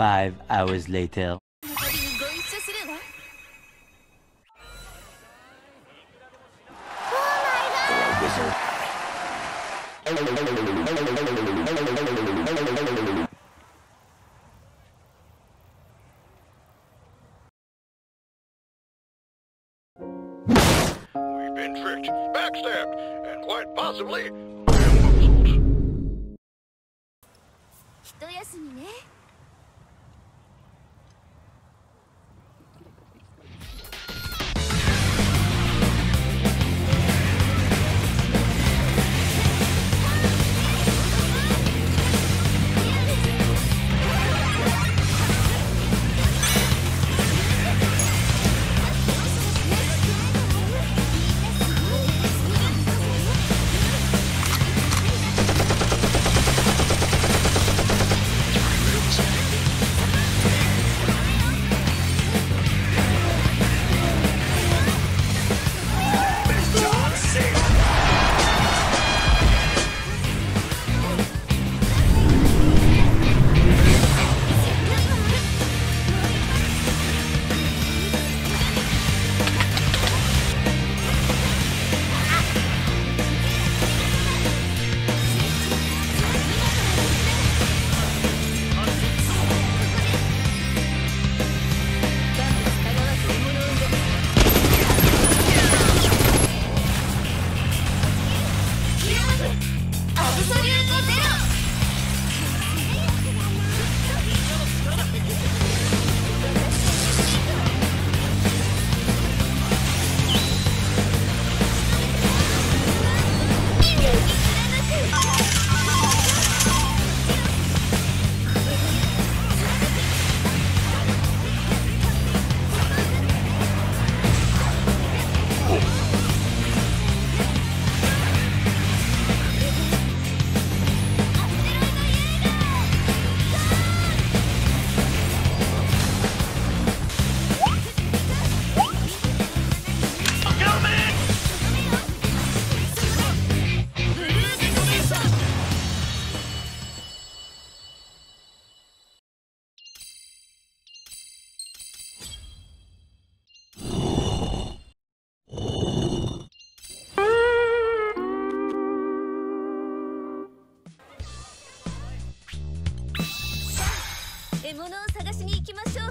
Five hours later. We've been tricked, backstabbed, and quite possibly bamboozled.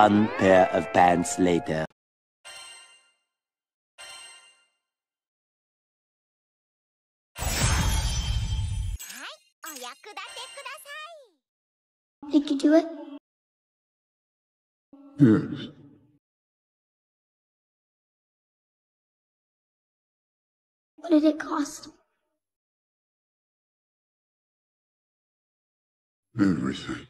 one pair of pants later. Did you do it? Yes. What did it cost? Everything.